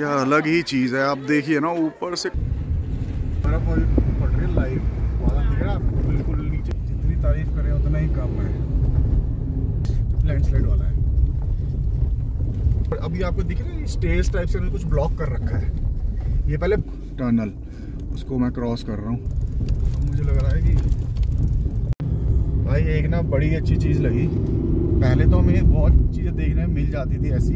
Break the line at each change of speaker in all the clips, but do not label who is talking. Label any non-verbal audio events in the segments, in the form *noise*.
यह अलग ही चीज़ है। आप देखिए ना, ऊपर से
बर्फ़ पड़ रही लाइव बादल दिख रहा है बिल्कुल नीचे। जितनी तारीफ़ करें उतना ही कम है। लैंडस्लाइड वाला है। अभी आपको दिख रहा है स्टेज टाइप से कुछ ब्लॉक कर रखा है। ये पहले टनल उसको मैं क्रॉस कर रहा हूँ। मुझे लग रहा है कि भाई, एक ना बड़ी अच्छी चीज़ लगी। पहले तो हमें बहुत चीज़ें देखने में मिल जाती थी ऐसी।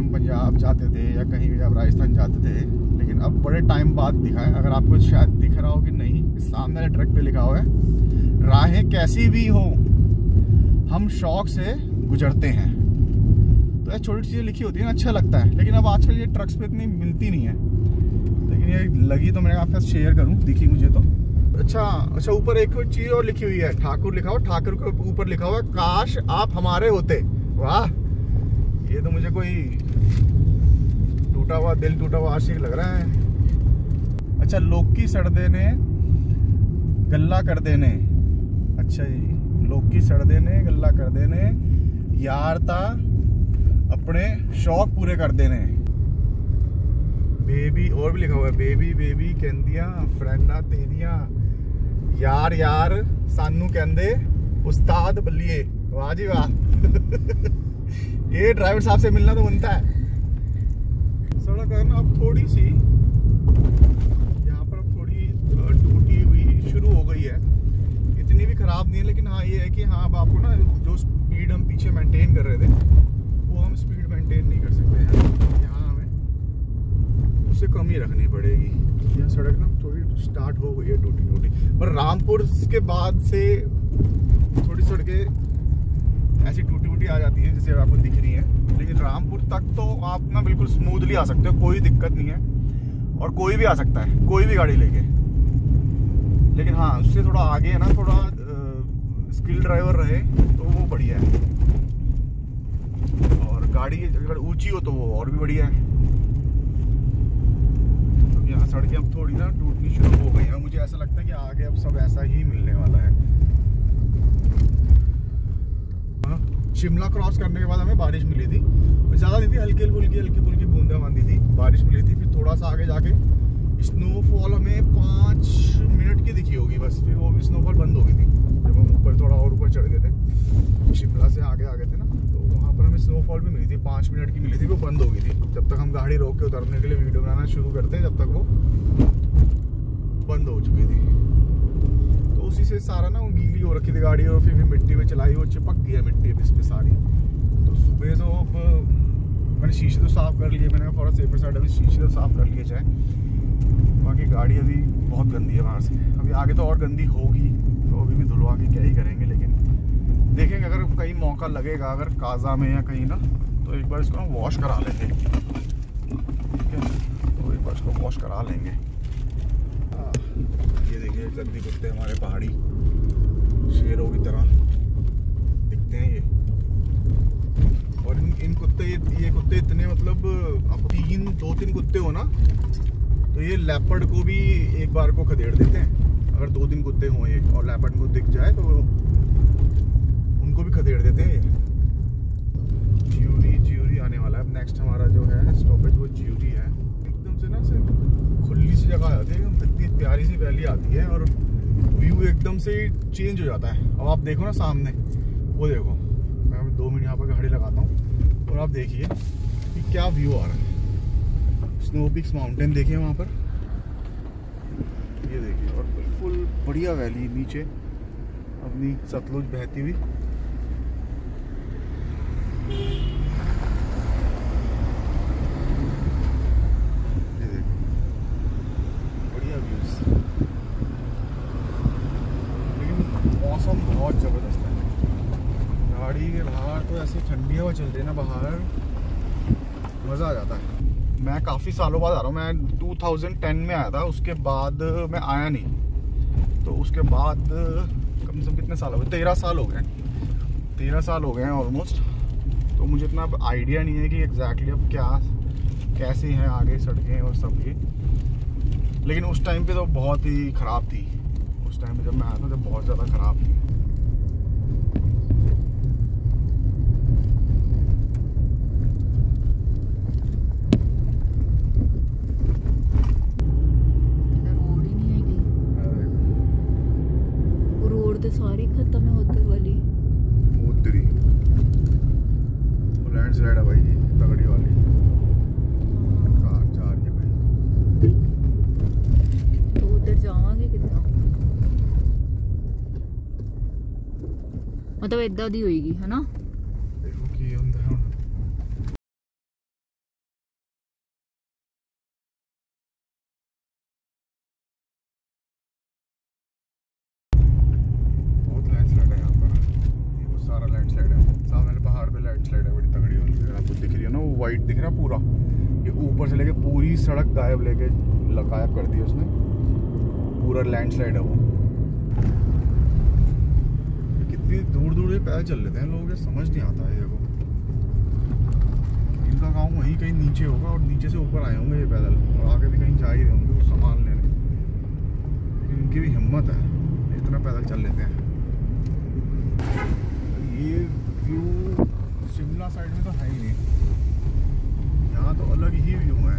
हम पंजाब जाते थे या कहीं भी आप राजस्थान जाते थे, लेकिन अब बड़े टाइम बाद दिखा है। अगर आपको शायद दिख रहा हो कि नहीं सामने वाले ट्रक पे लिखा हुआ है, राहें कैसी भी हो, हम शौक से गुजरते हैं। तो ये छोटी चीज़ें लिखी होती है ना अच्छा लगता है। लेकिन अब आजकल ये ट्रक्स पे इतनी मिलती नहीं है। लेकिन ये लगी तो मैंने आपके साथ शेयर करूँ, दिखी मुझे तो। अच्छा अच्छा ऊपर एक चीज़ और लिखी हुई है, ठाकुर लिखा हुआ, ठाकुर के ऊपर लिखा हुआ काश आप हमारे होते। वाह, ये तो मुझे कोई टूटा हुआ, दिल टूटा हुआ, आशिक लग रहा है। अच्छा लोकी सड़ देने गल्ला कर देने। अच्छा जी, लोकी सड़ देने गल्ला कर देने। यार ता अपने शौक पूरे कर देने। बेबी, और भी लिखा हुआ है, बेबी बेबी, कहंदिया, फ्रेंडा तेरिया। यार यार, सानू कहंदे, उस्ताद बल्लिए वाह जी वाह। *laughs* ये ड्राइवर साहब से मिलना तो बनता है। है अब थोड़ी सी, यहाँ पर अब थोड़ी टूटी हुई शुरू हो गई है। इतनी भी खराब नहीं है, लेकिन हाँ ये है कि हाँ अब आपको ना जो स्पीड हम पीछे मेंटेन कर रहे थे, वो हम स्पीड मेंटेन नहीं कर सकते हैं। यहाँ हमें उससे कम ही रखनी पड़ेगी। यह सड़क ना थोड़ी स्टार्ट हो गई है टूटी टूटी पर रामपुर के बाद से थोड़ी सड़कें ऐसी टूटी टूटी आ जाती है जैसे आपको दिख रही है। लेकिन रामपुर तक तो आप ना बिल्कुल स्मूथली आ सकते हो, कोई दिक्कत नहीं है। और कोई भी आ सकता है, कोई भी गाड़ी लेके। लेकिन हाँ उससे थोड़ा आगे है ना, थोड़ा स्किल ड्राइवर रहे तो वो बढ़िया है। और गाड़ी अगर ऊँची हो तो वो और भी बढ़िया है। तो यहाँ सड़कें अब थोड़ी ना टूटनी शुरू हो गई है। मुझे ऐसा लगता है कि आगे अब सब ऐसा ही मिलने वाला है हाँ, शिमला क्रॉस करने के बाद हमें बारिश मिली थी। ज़्यादा नहीं थी, हल्की हल्की हल्की फुल्की बूंदाबांदी थी। बारिश मिली थी, फिर थोड़ा सा आगे जाके स्नोफॉल हमें पाँच मिनट की दिखी होगी बस। फिर वो स्नोफॉल बंद हो गई थी, जब हम ऊपर थोड़ा और ऊपर चढ़ गए थे। शिमला से आगे आ गए थे ना तो वहाँ पर हमें स्नोफॉल भी मिली थी, पाँच मिनट की मिली थी, वो बंद हो गई थी। जब तक हम गाड़ी रोक के उतरने के लिए वीडियो बनाना शुरू करते हैं, जब तक वो बंद हो चुकी थी। तो उसी से सारा ना वो हो रखी थी गाड़ी और फिर भी मिट्टी में चलाई वो चिपक गया मिट्टी इस पर सारी। तो सुबह तो अब मैंने शीशे तो साफ़ कर लिए मैंने थोड़ा सेफर साइड अभी शीशे तो साफ़ कर लिए चाहे बाकी गाड़ी अभी बहुत गंदी है बाहर से। अभी आगे तो और गंदी होगी तो अभी भी धुलवा के क्या ही करेंगे लेकिन देखेंगे अगर कहीं मौका लगेगा अगर काजा में या कहीं ना तो एक बार इसको हम वॉश करा लेंगे। ठीक है? तो एक बार इसको वॉश करा लेंगे। हाँ, ये देखिए गंदी कुत्ते हमारे पहाड़ी। शेरों की तरह। दिखते हैं ये। और इन इन कुत्ते ये, ये कुत्ते इतने मतलब अब तीन दो तीन कुत्ते हो ना तो ये लेपर्ड को भी एक बार को खदेड़ देते हैं। अगर दो दिन कुत्ते हों ये और लेपर्ड को दिख जाए तो उनको भी खदेड़ देते हैं ज्यूरी ज्यूरी आने वाला है। अब नेक्स्ट हमारा जो है स्टॉपेज वो ज्यूरी है। एकदम से ना से खुली सी जगह आती है। इतनी प्यारी सी वैली आती है और व्यू एकदम से चेंज हो जाता है। अब आप देखो ना सामने, वो देखो। मैं दो मिनट यहाँ पर घड़ी लगाता हूँ और आप देखिए कि क्या व्यू आ रहा है। स्नो पिक्स माउंटेन देखिए वहाँ पर। ये देखिए, और बिल्कुल बढ़िया वैली नीचे अपनी सतलुज बहती हुई ये देखो बढ़िया व्यूज़ लेकिन मौसम बहुत ज़बरदस्त है गाड़ी के बाहर तो ऐसी ठंडी हवा चल रही है ना बाहर, मज़ा आ जाता है। मैं काफ़ी सालों बाद आ रहा हूँ, मैं 2010 में आया था, उसके बाद मैं आया नहीं। तो उसके बाद कम से कम कितने साल हो गए? तेरह साल हो गए। तेरह साल हो गए हैं ऑलमोस्ट तो मुझे इतना आइडिया नहीं है कि एग्जैक्टली अब क्या, कैसे हैं आगे सड़कें और सब ये। लेकिन उस टाइम पे तो बहुत ही ख़राब थी। उस टाइम पे जब मैं आया था तो बहुत ज़्यादा ख़राब थी।
मतलब इदा
की होगी है ना पैदल चल लेते हैं, लोग ये समझ नहीं आता है देखो इनका गाँव वहीं कहीं नीचे होगा और नीचे से ऊपर आए होंगे ये पैदल, और आगे भी कहीं जा ही रहे होंगे कुछ सामान लेने। लेकिन इनकी भी हिम्मत है, इतना पैदल चल लेते हैं। ये व्यू शिमला साइड में तो है ही नहीं। यहाँ तो अलग ही व्यू है।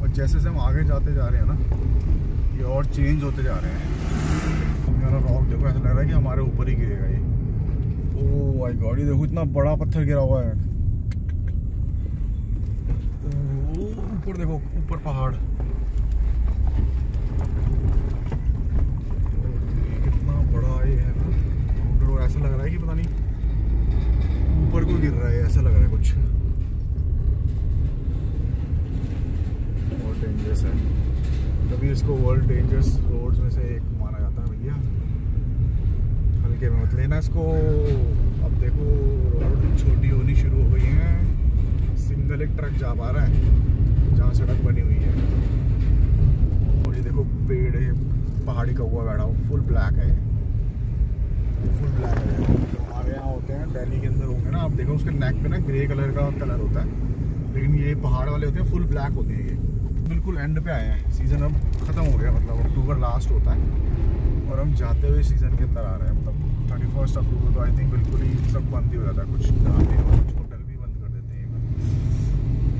और जैसे जैसे हम आगे जाते जा रहे हैं ना, ये और चेंज होते जा रहे हैं। मेरा रॉक देखो, ऐसा लग रहा है कि हमारे ऊपर ही गिरेगा ये। माय गॉड ये देखो, इतना बड़ा पत्थर गिरा हुआ है। ऊपर देखो, ऊपर पहाड़। कितना बड़ा ये है ना ऐसा लग रहा है कि पता नहीं ऊपर को गिर रहा है, ऐसा लग रहा है कुछ। डेंजरस है। तभी इसको वर्ल्ड डेंजरस रोड्स में से एक में मत लेना इसको। अब देखो, रोड छोटी होनी शुरू हो गई है। सिंगल एक ट्रक जा पा रहा है, जहाँ सड़क बनी हुई है। और ये देखो, पेड़ है, पहाड़ी का हुआ बैठा हुआ फुल ब्लैक है। फुल ब्लैक है। हमारे यहाँ होते हैं, दिल्ली के अंदर होंगे ना, आप देखो उसके नेक पे ना ग्रे कलर का कलर होता है। लेकिन ये पहाड़ वाले होते हैं फुल ब्लैक होते हैं ये। बिल्कुल एंड पे आए हैं। सीज़न अब ख़त्म हो गया मतलब अक्टूबर लास्ट होता है। और हम जाते हुए सीज़न के अंदर आ रहे हैं मतलब थर्टी फ़र्स्ट अक्टूबर तो आई थिंक बिल्कुल ही सब बंद ही हो जाता है। कुछ ढाबे और कुछ होटल भी बंद कर देते हैं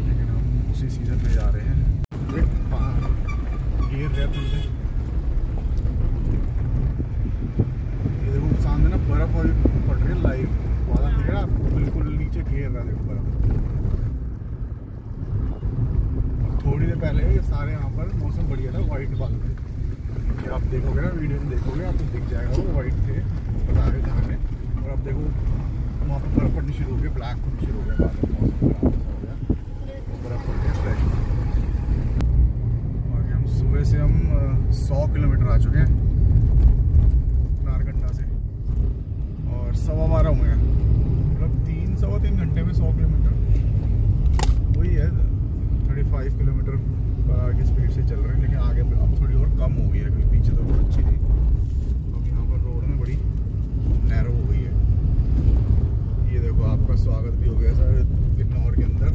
लेकिन हम उसी सीज़न में जा रहे हैं। ये देखो, सामने ना बर्फ़ और पड़ रही है दिख रहा है, बिल्कुल नीचे घेर थोड़ी देर पहले सारे यहाँ पर मौसम बढ़िया था वाइट आप देखोगे ना वीडियो में देखोगे, आपको दिख जाएगा वो वाइट थे बता रहे थे हमें और अब देखो, वहाँ पर बर्फ़ पड़नी शुरू हो गई ब्लैक होनी शुरू हो गया बादल मौसम खराब हो गया बर्फ़ पड़ गया फ्रेश आगे हम सुबह से हम सौ किलोमीटर आ चुके हैं नारकंडा से और सवा बारह हुए हैं मतलब तीन सवा तीन घंटे में सौ किलोमीटर वही है थर्टी फाइव किलोमीटर की स्पीड से चल रहे हैं लेकिन आगे अब थोड़ी और कम हो गई है क्योंकि पीछे तो बहुत अच्छी थी अब यहाँ पर रोड में बड़ी नैरो हो गई है ये देखो आपका स्वागत भी हो गया सर किन्नौर के अंदर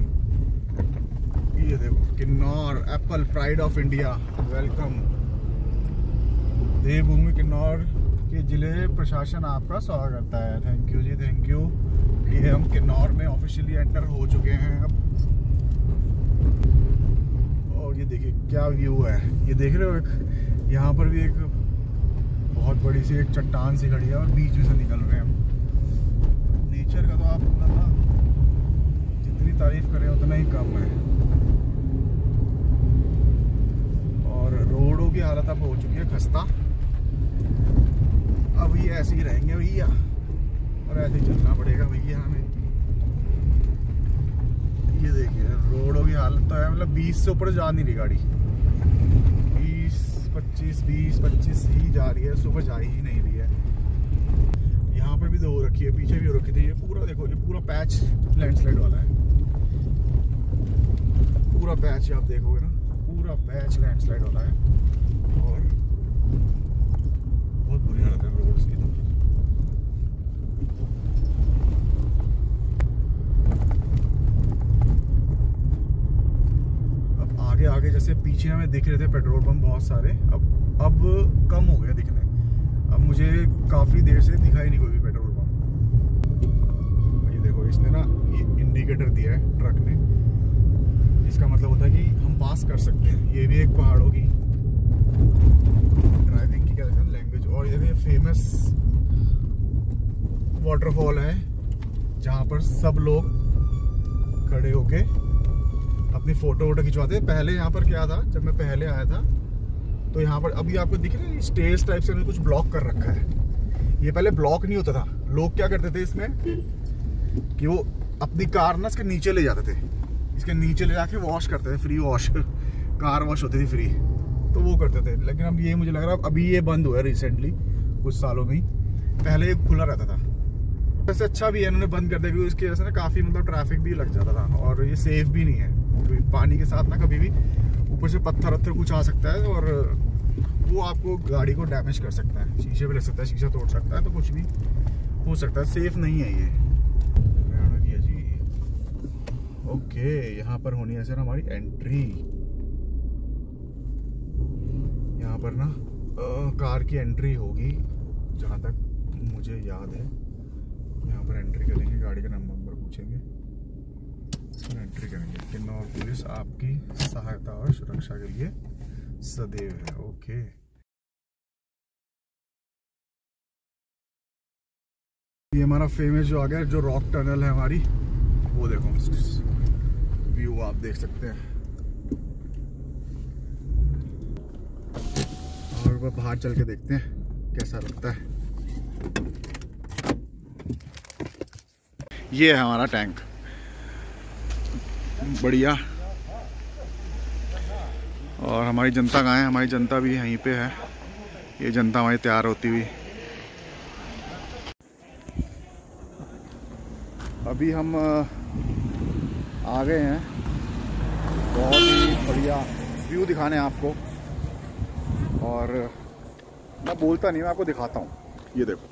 ये देखो apple pride of India welcome Devbhoomi Kinnaur के ज़िले प्रशासन आपका स्वागत करता है। Thank you ji thank you ये हम किन्नौर में ऑफिशियली एंटर हो चुके हैं अब। और ये देखिए, क्या व्यू है। ये देख रहे हो एक, यहाँ पर भी एक बहुत बड़ी सी एक चट्टान सी खड़ी है और बीच में से निकल रहे हैं नेचर का तो आप जितनी तारीफ़ करें, उतना ही कम है और रोडों की हालत अब हो चुकी है, खस्ता। अब ये ऐसे ही रहेंगे भैया और ऐसे चलना पड़ेगा भैया हमें। ये देखिए, रोडों की हालत तो है मतलब 20 से ऊपर जा नहीं रही गाड़ी। 20 25 20 25 ही जा रही है सुबह जा ही नहीं रही है। यहाँ पर भी दो रखी है, पीछे भी रखी थी। ये पूरा देखो, ये पूरा पैच लैंडस्लाइड वाला है। पूरा पैच आप देखोगे ना, पूरा पैच लैंडस्लाइड वाला है। और बहुत है तो। अब आगे आगे जैसे पीछे हमें दिख रहे थे पेट्रोल पंप बहुत सारे, अब अब कम हो गए दिखने। अब मुझे काफ़ी देर से दिखाई नहीं कोई भी पेट्रोल पंप। ये देखो, इसने ना ये इंडिकेटर दिया है ट्रक ने। इसका मतलब होता है कि हम पास कर सकते हैं। ये भी एक पहाड़ों की ड्राइविंग की क्या लैंग्वेज और ये फ़ेमस वाटरफॉल है, जहाँ पर सब लोग खड़े होके अपनी फ़ोटो वोटो खिंचवाते पहले यहाँ पर क्या था, जब मैं पहले आया था तो यहाँ पर अभी आपको दिख रहा है स्टेज टाइप से कुछ ब्लॉक कर रखा है। ये पहले ब्लॉक नहीं होता था। लोग क्या करते थे इसमें, कि वो अपनी कार ना इसके नीचे ले जाते थे। इसके नीचे ले जाके वॉश करते थे फ्री वॉश *laughs* कार वॉश होती थी फ्री तो वो करते थे। लेकिन अब ये मुझे लग रहा है अभी ये बंद हुआ है रिसेंटली कुछ सालों में पहले ये खुला रहता था। वैसे अच्छा भी है, इन्होंने बंद कर दिया क्योंकि उसकी वजह से ना काफ़ी मतलब ट्रैफ़िक भी लग जाता था और ये सेफ़ भी नहीं है। क्योंकि पानी के साथ ना कभी भी ऊपर से पत्थर वत्थर कुछ आ सकता है और वो आपको गाड़ी को डैमेज कर सकता है। शीशे पे लग सकता है, शीशा तोड़ सकता है तो कुछ भी हो सकता है। सेफ़ नहीं है ये। हरियाणा की जी ओके यहाँ पर होनी है सर हमारी एंट्री यहाँ पर ना कार की एंट्री होगी, जहाँ तक मुझे याद है। यहाँ पर एंट्री करेंगे, गाड़ी का नंबर पूछेंगे। एंट्री करेंगे। किन्नौर पुलिस आपकी सहायता और सुरक्षा के लिए सदैव है। ओके। ये हमारा फ़ेमस जो आ गया, जो रॉक टनल है हमारी, वो देखो। व्यू आप देख सकते हैं। और बाहर चल के देखते हैं कैसा लगता है। ये है हमारा टैंक। बढ़िया। और हमारी जनता कहाँ है? हमारी जनता भी यहीं पे है। ये जनता हमारी तैयार होती हुई। अभी हम आ गए हैं। बहुत ही बढ़िया व्यू दिखाने आपको। और मैं बोलता नहीं, मैं आपको दिखाता हूँ। ये देखो,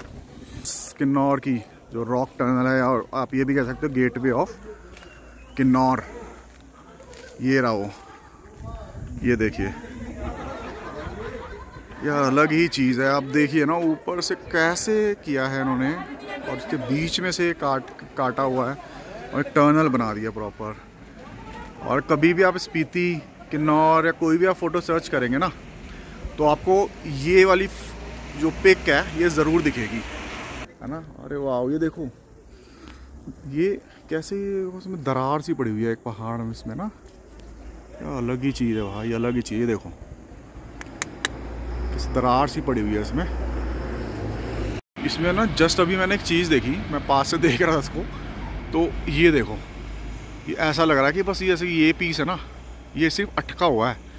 किन्नौर की जो रॉक टनल है और आप ये भी कह सकते हो गेट वे ऑफ़ किन्नौर। ये रहा वो। ये देखिए। यह अलग ही चीज़ है। आप देखिए ना, ऊपर से कैसे किया है इन्होंने और इसके बीच में से काट, काटा हुआ है और एक टर्नल बना दिया प्रॉपर और कभी भी आप स्पीति, किन्नौर या कोई भी आप फ़ोटो सर्च करेंगे ना तो आपको ये वाली जो पिक है, ये ज़रूर दिखेगी। है ना? अरे वाह, ये देखो। ये कैसे उसमें दरार सी पड़ी हुई है एक पहाड़ में इसमें ना? क्या अलग ही चीज़ है भाई, अलग ही चीज़। है देखो। किस दरार सी पड़ी हुई है इसमें। इसमें ना जस्ट अभी मैंने एक चीज़ देखी, मैं पास से देख रहा था इसको। तो ये देखो, ये ऐसा लग रहा है कि बस ये जैसे ये पीस है ना, ये सिर्फ़ अटका हुआ है।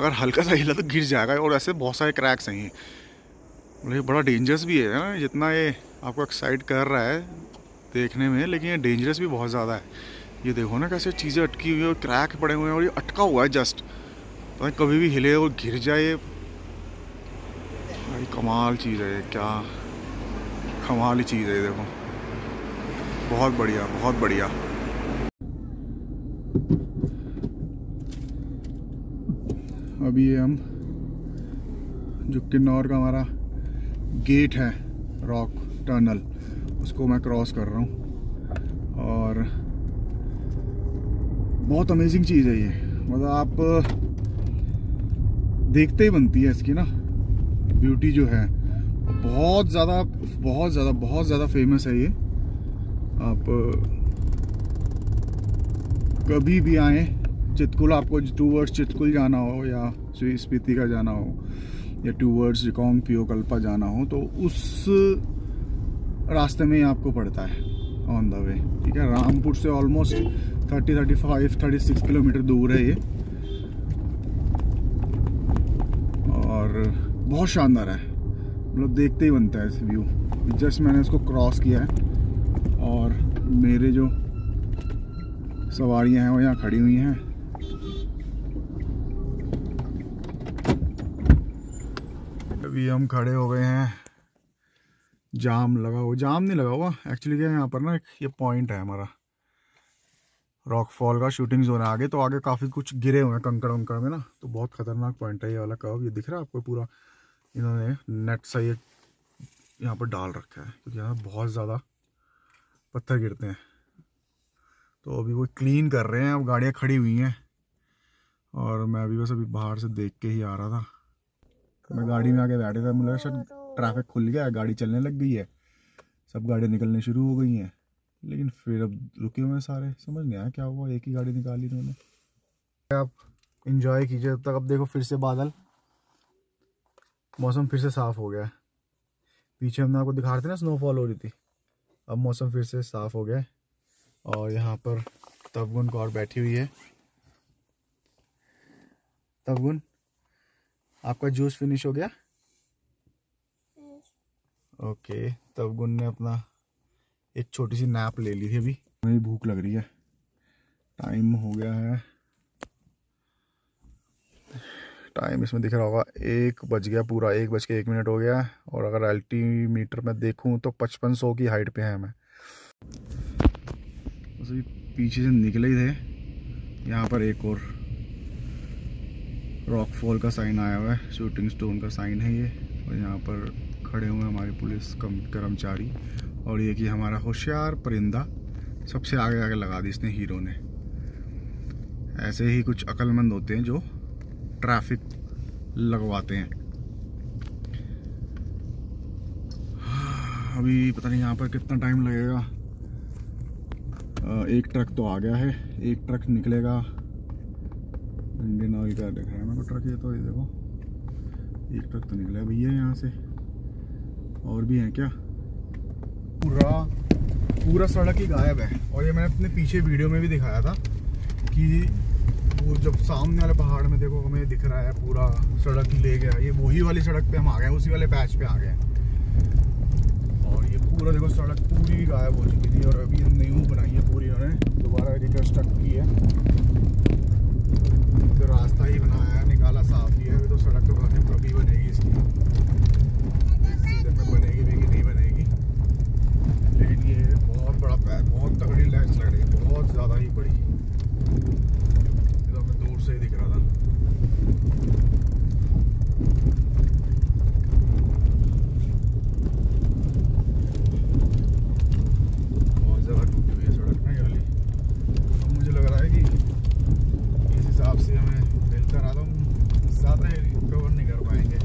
अगर हल्का सा हिला तो गिर जाएगा और ऐसे बहुत सारे क्रैक्स हैं ये। मतलब बड़ा डेंजरस भी है ना, जितना ये आपको एक्साइट कर रहा है देखने में, लेकिन ये डेंजरस भी बहुत ज़्यादा है। ये देखो ना कैसे चीज़ें अटकी हुई है और क्रैक पड़े हुए हैं और ये अटका हुआ है जस्ट तो कभी भी हिले और गिर जाए ये। भाई कमाल चीज़ है ये, क्या कमाल ही चीज़ है ये देखो। बहुत बढ़िया बहुत बढ़िया। अभी ये हम जो किन्नौर का हमारा गेट है रॉक टनल उसको मैं क्रॉस कर रहा हूँ। और बहुत अमेजिंग चीज़ है ये। मतलब आप, देखते ही बनती है इसकी ना। ब्यूटी जो है, बहुत ज़्यादा बहुत ज़्यादा बहुत ज़्यादा फ़ेमस है ये। आप, कभी भी आए, चितकुल, आपको टूवर्ड्स चितकुल जाना हो या स्पीति का जाना हो, या टू टूवर्ड्स रिकॉन्ग पियो, कल्पा जाना हो तो उस रास्ते में ही आपको पड़ता है ऑन द वे ठीक है? रामपुर से almost thirty thirty five thirty six kilometre दूर है ये। और बहुत शानदार है मतलब देखते ही बनता है इस व्यू जस्ट मैंने इसको क्रॉस किया है, और मेरे जो सवारियाँ हैं, वो यहाँ खड़ी हुई हैं। अभी हम खड़े हो गए हैं। जाम लगा हुआ, जाम नहीं लगा हुआ। एक्चुअली क्या है, यहाँ पर ना ये पॉइंट है हमारा। रॉक फॉल का शूटिंग जोन है आगे तो आगे काफ़ी कुछ गिरे हुए हैं कंकड़ वंकड़ में ना। तो बहुत खतरनाक पॉइंट है ये वाला कर्व ये दिख रहा है आपको पूरा? इन्होंने नेट सा ये यहाँ पर डाल रखा है, क्योंकि यहाँ बहुत ज़्यादा पत्थर गिरते हैं। तो अभी वो क्लीन कर रहे हैं, अब गाड़ियाँ खड़ी हुई हैं। और मैं अभी बस अभी बाहर से देख के ही आ रहा था। तो मैं गाड़ी में आके बैठे था मुझे शायद ट्रैफ़िक खुल गया है गाड़ी चलने लग गई है। सब गाड़ियाँ निकलने शुरू हो गई हैं। लेकिन फिर अब रुके हुए हैं सारे समझ नहीं आया क्या हुआ एक ही गाड़ी निकाली इन्होंने। आप इंजॉय कीजिए तब तक अब देखो फिर से बादल। मौसम फिर से साफ़ हो गया है। पीछे हमने आपको दिखा रहे थे ना स्नोफॉल हो रही थी। अब मौसम फिर से साफ़ हो गया है। और यहाँ पर तबगुन कौर बैठी हुई है। तबगुन आपका जूस फिनिश हो गया? ओके तबगुन ने अपना एक छोटी सी नैप ले ली थी अभी। मुझे भूख लग रही है। टाइम हो गया है। टाइम इसमें दिख रहा होगा एक बज गया पूरा एक बज के एक मिनट हो गया और अगर अल्टीमीटर में देखूँ तो पचपन सौ की हाइट पे है मैं। उसी पीछे से निकले ही थे। यहाँ पर एक और रॉक फॉल का साइन आया हुआ है शूटिंग स्टोन का साइन है ये। और यहाँ पर खड़े हुए हमारे पुलिस कर्मचारी। और ये कि हमारा होशियार परिंदा सबसे आगे आगे लगा दी इसने हीरो ने। ऐसे ही कुछ अक्लमंद होते हैं जो ट्रैफ़िक लगवाते हैं। अभी पता नहीं यहाँ पर कितना टाइम लगेगा। एक ट्रक तो आ गया है, एक ट्रक निकलेगा। इंडियन ऑयल का दिख रहा है। मेरे ट्रक ये तो ये देखो। एक ट्रक तो निकला भैया यहाँ से। और भी हैं क्या? पूरा पूरा सड़क ही गायब है। और ये मैंने अपने पीछे वीडियो में भी दिखाया था कि वो जब सामने वाले पहाड़ में देखो हमें दिख रहा है पूरा सड़क ले गया। ये वही वाली सड़क पे हम आ गए, उसी वाले पैच पे आ गए। और ये पूरा देखो सड़क पूरी गायब हो चुकी थी और अभी न्यू बनाई है पूरी उन्होंने दोबारा रिकन्स्ट्रक्ट की है। तो रास्ता ही बनाया है, निकाला साफ़ ही है तो सड़क तो बनाने कभी बनेगी इसकी। बनेगी भी कि नहीं बनेगी। लेकिन ये बहुत बड़ा पैर बहुत तगड़ी लैंड स्लाइड है, बहुत ज़्यादा ही बड़ी। तो हमें दूर से ही दिख रहा था बहुत ज़्यादा टूटी हुई है सड़क ना ये वाली अब मुझे लग रहा है कि इस हिसाब से हमें मिलता रहा तो हम ज़्यादा रिकवर नहीं कर पाएँगे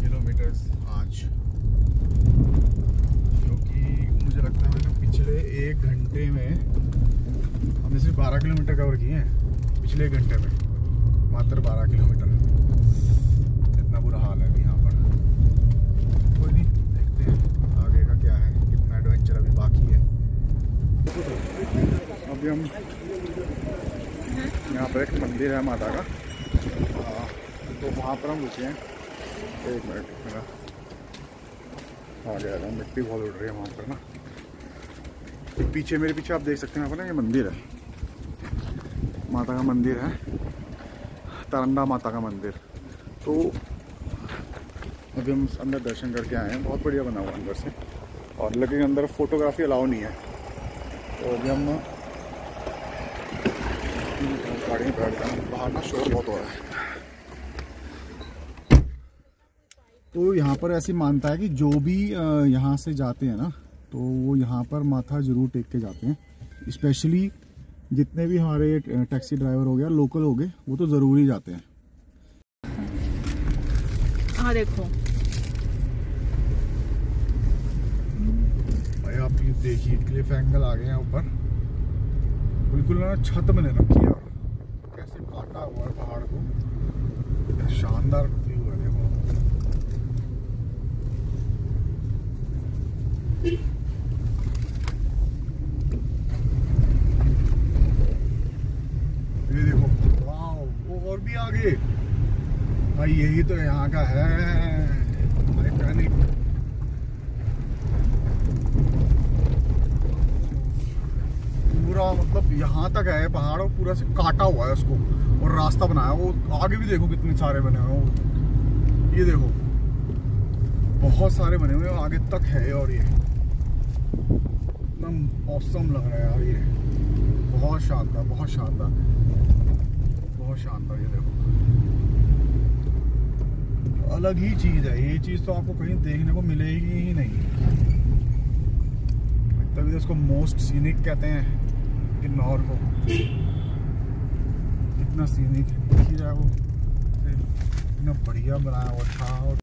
किलोमीटर्स आज क्योंकि मुझे लगता है मैंने पिछले एक घंटे में हमने सिर्फ़ बारह किलोमीटर कवर किए हैं पिछले एक घंटे में। मात्र बारह किलोमीटर। इतना बुरा हाल है अभी यहाँ पर। कोई नहीं देखते हैं आगे का क्या है कितना एडवेंचर अभी बाकी है। अभी हम यहाँ पर एक मंदिर है माता का। हाँ, तो वहाँ पर हम रुके हैं। एक मिनट मेरा आ गया मिट्टी बहुत उड़ रही है वहाँ पर ना। पीछे मेरे पीछे आप देख सकते हैं ना ये मंदिर है। माता का मंदिर है। तरंडा माता का मंदिर। तो अभी हम अंदर दर्शन करके आए हैं। बहुत बढ़िया बना हुआ अंदर से। और लेकिन अंदर फोटोग्राफी अलाउ नहीं है। तो अभी हम गाड़ी में बैठ गए बाहर ना शोर बहुत हो रहा है। तो यहाँ पर ऐसी मानता है कि जो भी यहाँ से जाते हैं ना तो वो यहाँ पर माथा ज़रूर टेक के जाते हैं। स्पेशली जितने भी हमारे टैक्सी ड्राइवर हो गया लोकल हो गए वो तो ज़रूर ही जाते हैं।
हाँ देखो।
भाई आप ये देखिए क्लिफ एंगल आ गए हैं ऊपर। बिल्कुल ना छत बने रखी है। कैसे काटा हुआ है पहाड़ को। शानदार व्यू है देखो ये देखो वाह वो और भी आगे भाई यही तो यहाँ का है। पूरा मतलब यहाँ तक है, पहाड़ और पूरा से काटा हुआ है उसको और रास्ता बनाया वो आगे भी देखो कितने सारे बने हुए ये देखो, बहुत सारे बने हुए आगे तक है और ये। एकदम औसम लग रहा है यार ये। बहुत शानदार बहुत शानदार। बहुत शानदार ये देखो। अलग ही चीज़ है। ये चीज़ तो आपको कहीं देखने को मिलेगी ही नहीं। तभी तो इसको मोस्ट सीनिक कहते हैं, किन्नौर को। इतना सीनिक ही। वो इतना बढ़िया बनाया हुआ था और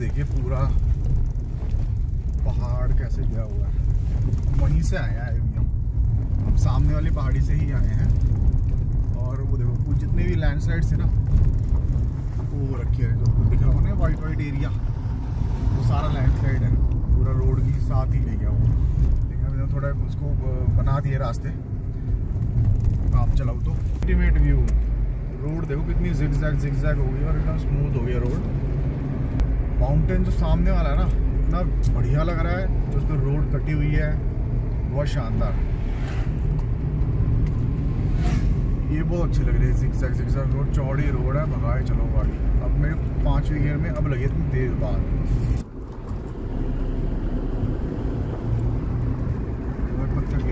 देखिए पूरा पहाड़ कैसे गया हुआ है। वहीं से आए हैं अभी हम। सामने वाली पहाड़ी से ही आए हैं। और वो देखो कुछ जितने भी लैंडस्लाइड थे ना, वो रखे हैं। जो दिख रहा हो ना वाइट वाइट एरिया वो सारा लैंडस्लाइड है। पूरा रोड के साथ ही ले गया वो। अभी तो थोड़ा उसको बना दिए रास्ते। आप चलाओ तो। अल्टीमेट व्यू रोड देखो, कितनी जिग जैग जिग जैग हो गई और एकदम स्मूथ हो गया रोड माउंटेन जो सामने वाला है ना, इतना बढ़िया लग रहा है, जो उस पर रोड कटी हुई है, बहुत शानदार। ये बहुत अच्छी लग रही है जैग जिग रोड चौड़ी रोड है, भगाए चलो गाड़ी। अब मेरे पाँचवीं गियर में अब लगे इतनी देर बाद।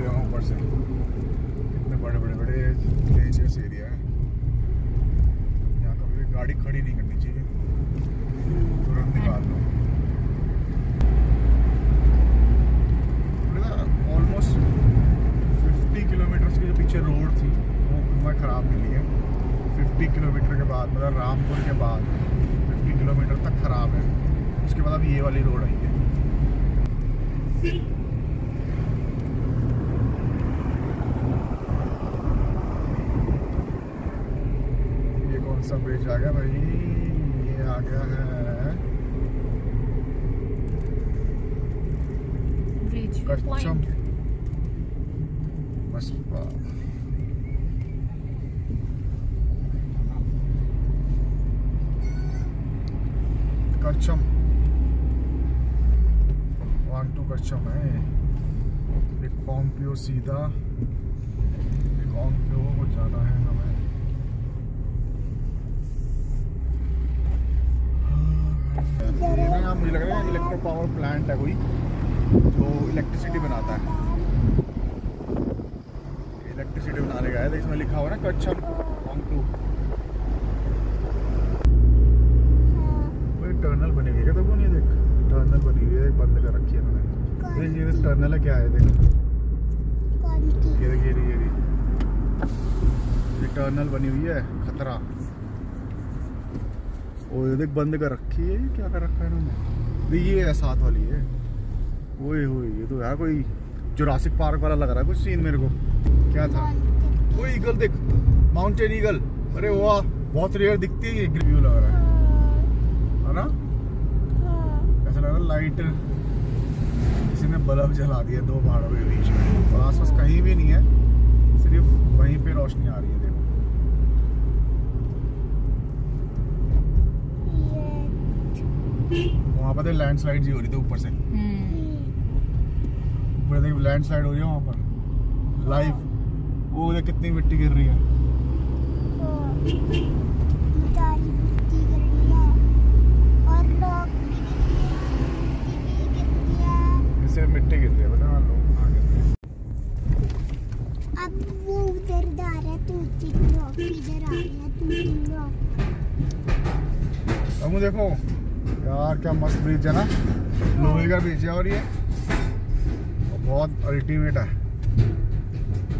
हूँ ऊपर से। बड़े बड़े बड़े एरिया है। यहाँ कभी गाड़ी खड़ी नहीं करनी चाहिए तुरंत निकाल दो ऑलमोस्ट फिफ्टी किलोमीटर के जो पीछे रोड थी वो मिली है फिफ्टी किलोमीटर के बाद मतलब रामपुर के बाद फिफ्टी किलोमीटर तक ख़राब है। उसके बाद अब ये वाली रोड आई है। ये कौन सा ब्रिज आ गया भाई? ये आ गया है।
ब्रिज
कच्चम। बस कच्चम वन टू कच्चम है। एक कॉम्पियो सीधा, एक कॉम्पियो को जाना है हमें ये ना मुझे लग रहा है इलेक्ट्रो पावर प्लांट है कोई, जो इलेक्ट्रिसिटी बनाता है। इलेक्ट्रिसिटी बनाने का है तो इसमें लिखा हुआ ना कच्छम टू कोई टर्नल बनी हुई है तो वो नहीं देख टर्नल बनी हुई है बंद कर रखी है ये टर्नल है क्या है? देख। ये टर्नल बनी हुई है खतरा। ये देख बंद कर रखी है ये क्या कर रखा है इन्होंने? ये है साथ वाली है ओए होए ये तो यार कोई जुरासिक पार्क वाला लग रहा है कुछ सीन मेरे को। क्या था? वो ईगल देख माउंटेन ईगल अरे वाह बहुत रेयर दिखती है ये व्यू लग रहा है। है। ना? ऐसा लग रहा है लाइट किसी ने बल्ब जला दिया दो पहाड़ों के बीच में। और आसपास कहीं भी नहीं है सिर्फ़ वहीं पे रोशनी आ रही है देखो। वहाँ पर लैंडस्लाइड जी हो रही थी ऊपर से। ऊपर देख लैंडस्लाइड हो रही है वहाँ पर। लाइव वो कितनी मिट्टी गिर रही है। इससे मिट्टी गिर रही है
अब वो उधर जा रहा है तू चिक रॉक इधर आ रहा है तू रॉक
अब देखो यार क्या मस्त ब्रिज है ना। लोहे का ब्रिज है और ये। बहुत अल्टीमेट है।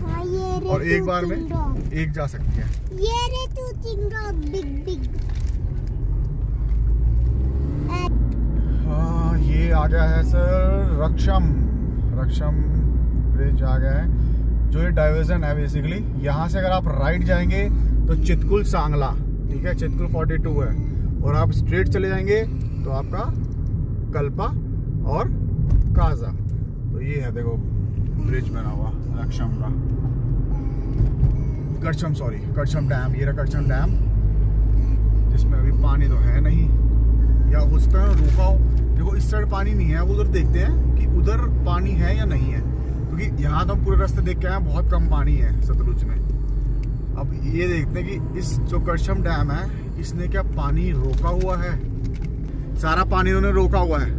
हाँ ये
और एक बार में एक जा सकती है।
ये रे तू चिंग बिग बिग
ये गया है सर रक्षम रक्षम ब्रिज आ गया है। जो ये डाइवर्जन है बेसिकली यहाँ से अगर आप राइट जाएँगे तो चितकुल सांगला, ठीक है? चितकुल 42 है। और आप स्ट्रेट चले जाएँगे तो आपका कल्पा और काजा। तो ये है देखो ब्रिज बना हुआ, रक्षम का। करछम सॉरी करछम डैम ये रहा करछम डैम जिसमें अभी पानी तो है नहीं। या उस तरह रुका हो देखो, इस साइड पानी नहीं है, अब उधर देखते हैं कि उधर पानी है या नहीं है। क्योंकि यहाँ तो हम पूरे रास्ते देख के आए बहुत कम पानी है सतलुज में। अब ये देखते हैं कि इस जो करछम डैम है, इसने क्या पानी रोका हुआ है? सारा पानी उन्होंने रोका हुआ है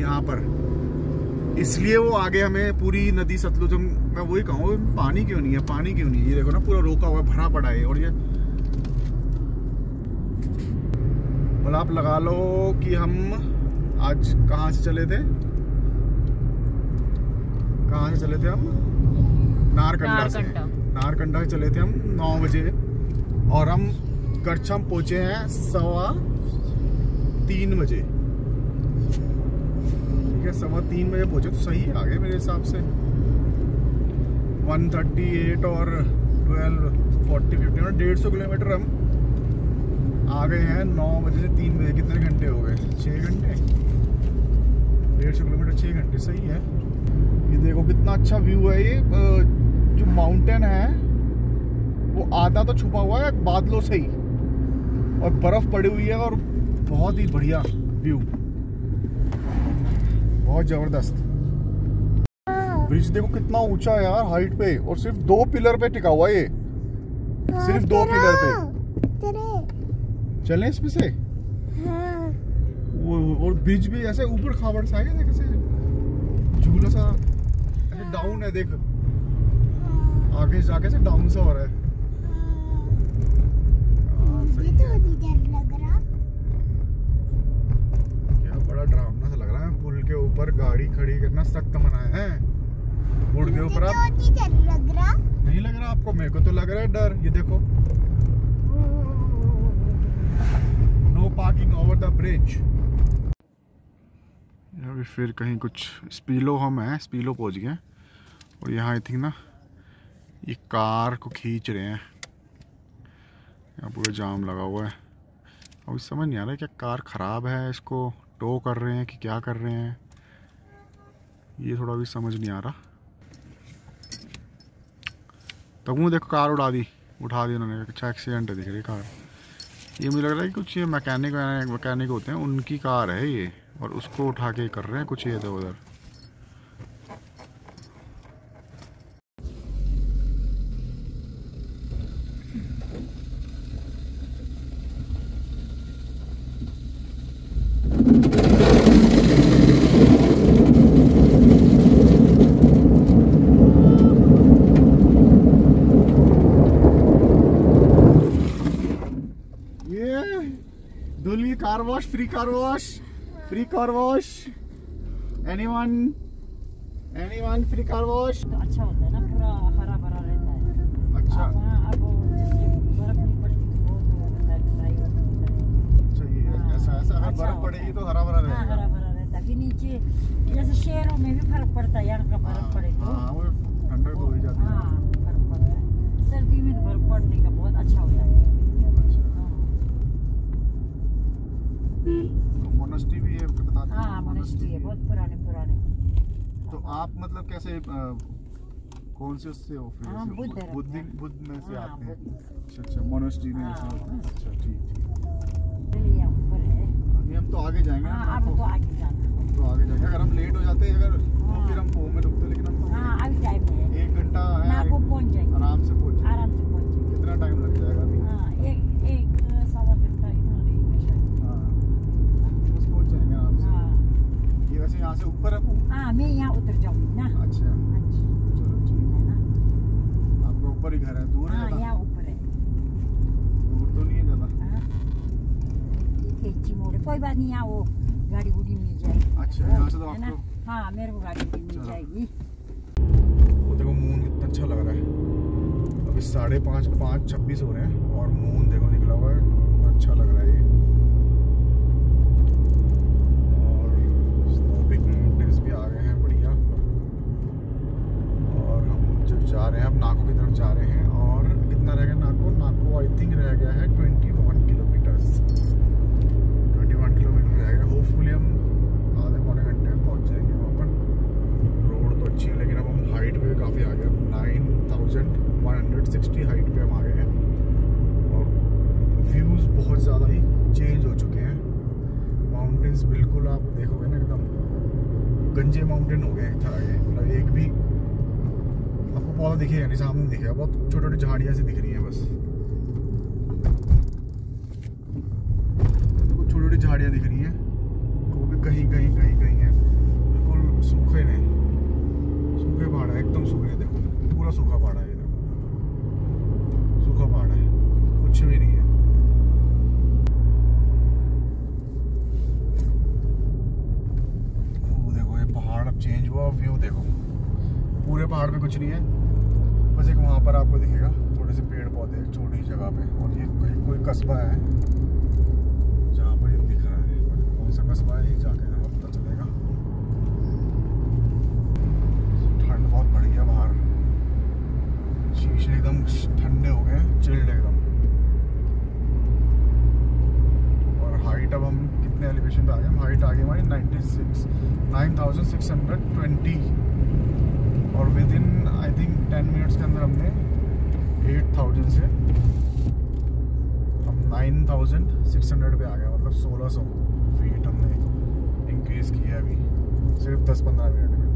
यहाँ पर। इसलिए वो आगे हमें पूरी नदी सतलुज मैं वही कहूँ पानी क्यों नहीं है, पानी क्यों नहीं है? ये देखो ना, पूरा रोका हुआ है, भरा पड़ा है, और ये बोला आप लगा लो कि हम आज कहाँ से चले थे? कहाँ से चले थे हम? नारकंडा से।
नारकंडा।
से चले थे हम नौ बजे। और हम करछम पहुँचे हैं सवा तीन बजे। ठीक है सवा तीन बजे पहुँचे तो सही आ गए मेरे हिसाब से। 138 और 12 40 50 और डेढ़ सौ किलोमीटर हम आ गए हैं नौ बजे से तीन बजे कितने घंटे हो गए? छः घंटे? डेढ़ सौ किलोमीटर छः घंटे सही है। ये देखो कितना अच्छा व्यू है ये। जो माउंटेन है वो आधा तो छुपा हुआ है बादलों से ही। और बर्फ़ पड़ी हुई है और बहुत ही बढ़िया व्यू बहुत ज़बरदस्त। ब्रिज देखो कितना ऊँचा है यार हाइट पे। और सिर्फ़ दो पिलर पे टिका हुआ है ये। सिर्फ़ दो पिलर पे। चलें इस से? और ब्रिज भी ऐसे ऊपर खावड़ सा है देख ऐसे झूला सा ऐसे डाउन है देख। आगे जाके से डाउन सा हो रहा है। हाँ,
तो लग रहा।
बड़ा डरावना सा लग रहा है पुल के ऊपर गाड़ी खड़ी करना सख्त मना है। पुल के ऊपर आप
तो रहा।
नहीं लग रहा आपको? मेरे को तो लग रहा है डर। ये देखो। No parking over the bridge अभी फिर कहीं कुछ स्पीलो हम हैं, स्पीलो पहुँच गए और यहाँ आई थिंक ना, ये कार को खींच रहे हैं। यहाँ पूरा जाम लगा हुआ है। अभी समझ नहीं आ रहा है क्या कार ख़राब है, इसको टो कर रहे हैं कि क्या कर रहे हैं। ये थोड़ा भी समझ नहीं आ रहा। तब वो देखो कार उड़ा दी। उठा दी उन्होंने अच्छा एक्सीडेंट है, दिख रही कार। ये मुझे लग रहा है कि कुछ ये मैकेनिक मैकेनिक होते हैं, उनकी कार है ये। और उसको उठा के कर रहे हैं कुछ ये इधर उधर। Car wash free car wash free car wash anyone anyone free car wash
तो अच्छा होता है ना पूरा हरा भरा रहता है।
अच्छा।
जैसे बर्फ़ नहीं पड़ती तो बहुत होता है ड्राई होता है।
अच्छा ये
हाँ,
ऐसा ऐसा
अच्छा
बर्फ़ पड़ेगी तो हरा भरा
हाँ
रहेगा।
हरा भरा रहता है। फिर नीचे जैसे शहरों में भी फ़र्क पड़ता है यहाँ का बर्फ़ पड़े तो।
हाँ वो तो हो ही जाती है।
हाँ फ़र्क पड़ता है। सर्दी में तो बर्फ़ पड़ने का बहुत अच्छा होता है।
अच्छा।
हाँ।
तो मोनेस्ट्री भी है बताते हैं,
हाँ मोनेस्ट्री है बहुत पुराने पुराने।
तो आप मतलब कैसे कौन से उससे हो फिर?
हाँ, बुद्ध
बुद्ध बुद्ध में से
हाँ,
आते हैं। अच्छा अच्छा मोनेस्ट्री में ऐसा
हाँ,
होता है। अच्छा ठीक ठीक। अभी हम तो आगे जाएँगे
हाँ
हम
अब तो आगे जाना
तो आगे जाएँगे। अगर हम लेट हो जाते हैं अगर तो
हाँ।
फिर हम पो में रुकते लेकिन हम तो
हाँ अभी टाइम है।
एक घंटा
ना
है
आपको पहुँच जाएँगे
आराम से पहुँच जाएँगे।
आराम से पहुँच जाएँगे
कितना टाइम लग जाएगा अभी
हाँ एक एक सवा घंटा इतना लगेगा शायद
हाँ बस पहुँच जाएँगे आराम से
हाँ
ये वैसे यहाँ से ऊपर है वो?
हाँ मैं यहाँ उतर जाऊँगी ना।
अच्छा।
हाँ जी
चलो ठीक
है। ना।
आपका ऊपर ही घर है दूर हाँ?
यहाँ ऊपर है।
दूर तो नहीं है ज़्यादा
हाँ। ठीक मोड़। कोई बात नहीं यहाँ वो गाड़ी गुड़ी मिल जाएगी।
अच्छा, यहाँ से तो आपको-
हाँ मेरे को गाड़ी गुड़ी मिल जाएगी।
वो देखो मून कितना अच्छा लग रहा है। अभी साढ़े पाँच पाँच छब्बीस हो रहे हैं और मून देखो निकला हुआ है। अच्छा लग रहा है ये और स्नो पिक माउंटेन्स बिल्कुल आप देखोगे ना एकदम गंजे माउंटेन हो गए था के मतलब एक भी। आपको पौधा दिखेगा नहीं, सामने दिखेगा, बहुत छोटे छोटे झाड़ियाँ सी दिख रही हैं बस। कुछ छोटी छोटी झाड़ियाँ दिख रही हैं, वो भी कहीं कहीं कहीं कहीं है। बिल्कुल सूखे ने। सूखे पहाड़ है, एकदम सूखे देखो, पूरा सूखा पहाड़ है ये, देखो। सूखा पहाड़ है, कुछ भी नहीं है वो देखो ये पहाड़ अब चेंज हुआ व्यू देखो। पूरे पहाड़ पे कुछ नहीं है। बस एक वहाँ पर आपको दिखेगा, थोड़े से पेड़ पौधे छोटी जगह पे, और ये कोई कोई कस्बा है। जहाँ पर ये दिख रहा है। कौन सा कस्बा है, ये जाके हमें पता चलेगा। ठंड बहुत बढ़ गया बाहर। शीशे एकदम ठंडे हो गए चिल्ड एकदम और हाइट कितने एलिवेशन पे आ गए हम हाइट आ गई हमारी 96 9620 और within I think 10 minutes के अंदर हमने 8000 से हम 9600 पे आ गए मतलब 1600 फीट हमने इंक्रीज किया अभी। सिर्फ़ 10-15 मिनट में।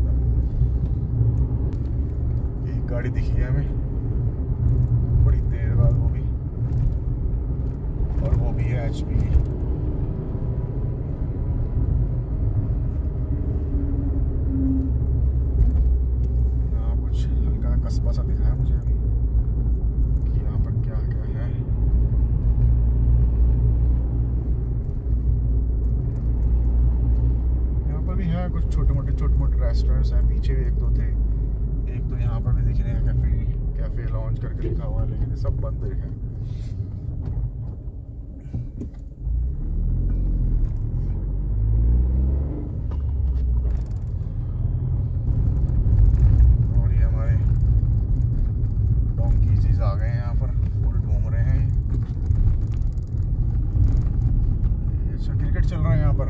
एक गाड़ी दिखी है हमें। बड़ी देर बाद वो भी। और वो भी है एच पी कुछ कस्बा सा दिखा है मुझे। कि यहाँ पर क्या क्या है। यहाँ पर भी है कुछ छोटे मोटे छोटे मोटे रेस्टोरेंट्स हैं। पीछे एक दो थे। एक तो यहाँ पर भी दिख रहे हैं कैफ़े कैफ़े लॉन्च करके लिखा हुआ है, लेकिन सब बंद है और ये हमारे डोंकी चीज़ आ गए हैं यहाँ पर फुल घूम रहे हैं ये अच्छा क्रिकेट चल रहा है यहाँ पर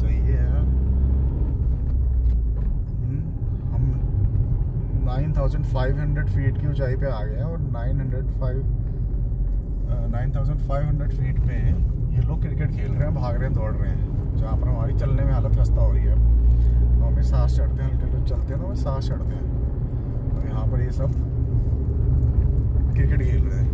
सही है यार हम्म, हम 9500 फीट की ऊंचाई पे आ गए हैं और 905 9500 फीट पे ये लोग क्रिकेट खेल रहे हैं, भाग रहे हैं, दौड़ रहे हैं। जहाँ पर हमारी चलने में हालत खस्ता हो रही है। तो हमें सांस चढ़ते हैं हल्के हल्के चलते हैं तो हमें सांस चढ़ते हैं। तो यहाँ पर ये सब क्रिकेट खेल रहे हैं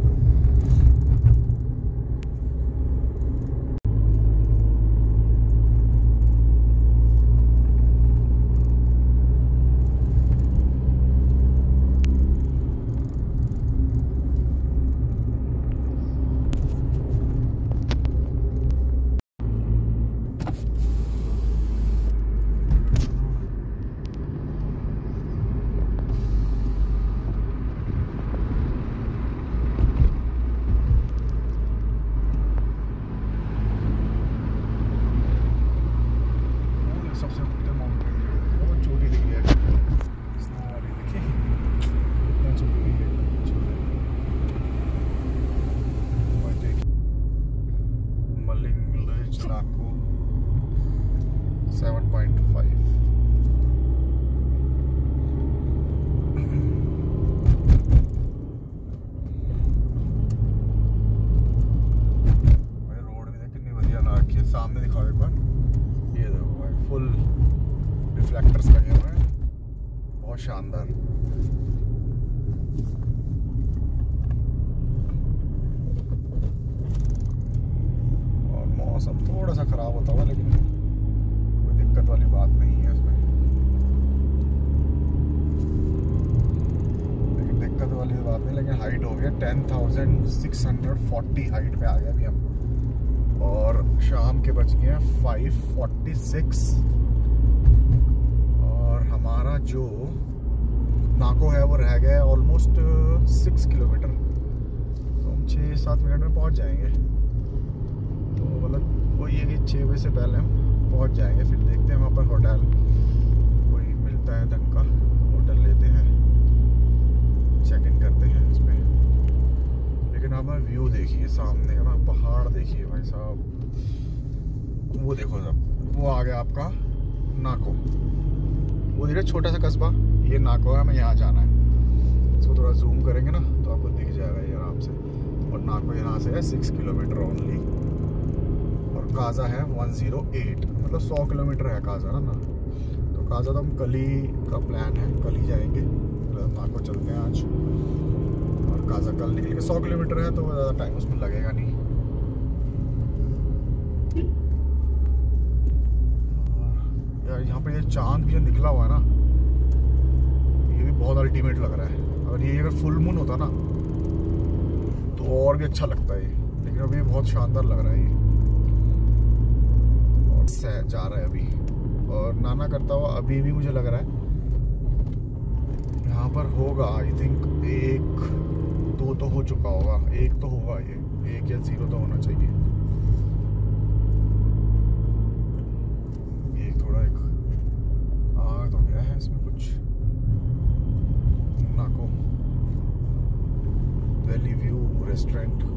वो सबसे ऊपर माउंटेन वो चोटी दिख रही है स्नो वाली देखिए कितना चोटी है और देखिए मलिंग चलाको 7.5 भाई रोड भी देख कितनी बढ़िया ला रखी है सामने दिखाओ एक बार ये देखो भाई फुल रिफ्लेक्टर्स लगे हुए हैं बहुत शानदार और मौसम थोड़ा सा खराब होता हुआ लेकिन कोई दिक्कत वाली बात नहीं है इसमें लेकिन दिक्कत वाली बात नहीं लेकिन हाइट हो गया ten thousand six hundred forty height पे आ गया अभी हम और शाम के बज गए फाइव फोर्टी सिक्स और हमारा जो नाको है, वो रह गया ऑलमोस्ट सिक्स किलोमीटर तो हम छः सात मिनट में पहुँच जाएँगे। तो मतलब वही है कि छः बजे से पहले हम पहुँच जाएँगे, फिर देखते हैं वहाँ पर होटल कोई मिलता है ढंग का। होटल लेते हैं। चेक इन करते हैं उसमें लेकिन आप व्यू देखिए सामने का ना? पहाड़ देखिए भाई साहब। वो देखो सब वो आ गया आपका नाको। देखिए छोटा सा कस्बा। ये नाको है हमें यहाँ जाना है। इसको थोड़ा जूम करेंगे ना तो आपको दिख जाएगा ये आराम से। और नाको यहाँ से है सिक्स किलोमीटर ओनली और काजा है 108 मतलब सौ किलोमीटर है काजा ना ना? तो काजा तो हम कल ही का प्लान है, कल ही जाएँगे। लद्दाख को चलते हैं आज। और काजा कल निकल के 100 किलोमीटर है तो ज़्यादा टाइम उसमें लगेगा नहीं और यार यहाँ पे ये चाँद भी निकला हुआ है ना, ये भी बहुत अल्टीमेट लग रहा है। अगर ये अगर फुल मून होता ना तो और भी अच्छा लगता है लेकिन अभी बहुत शानदार लग रहा है ये। और सह जा रहा है अभी। और नाना करता हुआ अभी भी मुझे लग रहा है, यहाँ पर होगा आई थिंक एक, दो तो हो चुका होगा। एक तो होगा ये, एक या ज़ीरो तो होना चाहिए ये थोड़ा एक आ तो गया है इसमें कुछ नाको वैली व्यू